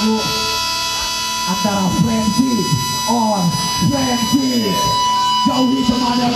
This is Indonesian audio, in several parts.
lagu antara Frenzy on Frenzy jauhi temannya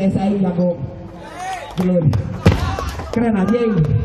grande es ahí la Gloria.